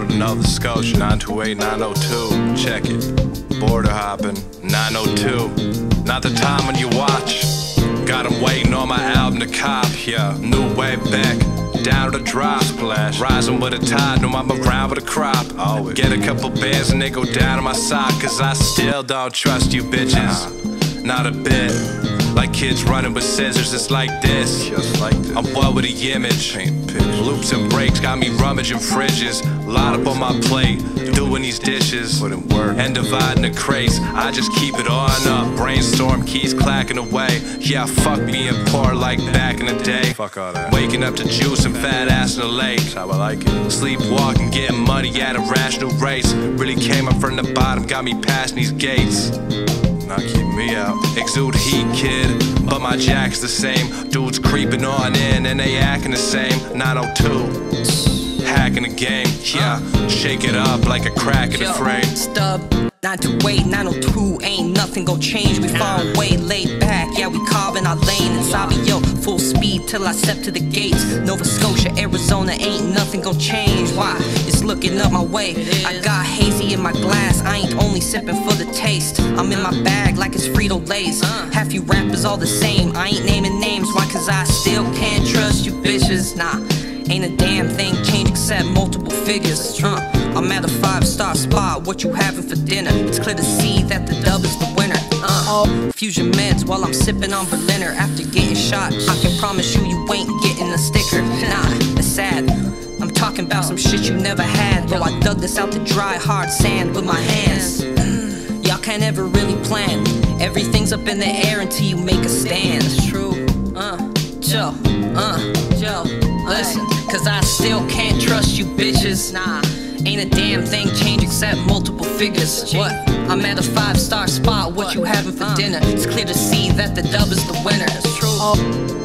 of Nova Scotia, 928 902. Check it. Border hopping, 902. Not the time when you watch. Got 'em waiting on my album to cop, yeah. New way back, down to the drop. Splash. Rising with a tide, no I'm around with a crop. Always. Get a couple bands and they go down to my sock, cause I still don't trust you bitches. Uh-huh. Not a bit. Like kids running with scissors, it's like this. Just like this. I'm well with the image. Loops and breaks got me rummaging fridges. Lot up on my plate, doing these dishes. Work. And dividing the crates. I just keep it on up. Brainstorm keys clacking away. Yeah, fuck being poor like back in the day. Fuck all that. Waking up to juice and fat ass in the lake. How I like it. Sleepwalking, getting money at a rational race. Really came up from the bottom, got me past these gates. Not keep me out. Exude heat, kid, but my jack's the same. Dudes creeping on in and they acting the same. 902, hacking the game, yeah. Shake it up like a crack in the Yo, frame. Stub, 928, 902, ain't nothing gon' change. We far away, laid back, yeah, we carving our lane. And Sabi, yo, full speed till I step to the gates. Nova Scotia, Arizona, ain't nothing gon' change. Why? It's looking up my way. I got hazy in my glass, I ain't only sipping for the taste. I'm in my bag like it's Frito Lays. Half you rappers all the same, I ain't naming names. Why? Cause I still can't trust you bitches. Nah. Ain't a damn thing change except multiple figures. Uh, I'm at a five star spot. What you having for dinner? It's clear to see that the dub is the winner. Uh oh, fusion meds while I'm sipping on Berliner after getting shot. I can promise you, you ain't getting a sticker. Nah, it's sad. I'm talking about some shit you never had. Though I dug this out the dry, hard sand with my hands. Y'all can't ever really plan. Everything's up in the air until you make a stand. It's true. Uh, Joe. Uh, Joe. Listen, cause I still can't trust you bitches. Nah. Ain't a damn thing change except multiple figures. What? I'm at a five star spot. What you having for uh. dinner? It's clear to see that the dub is the winner. It's true. Oh.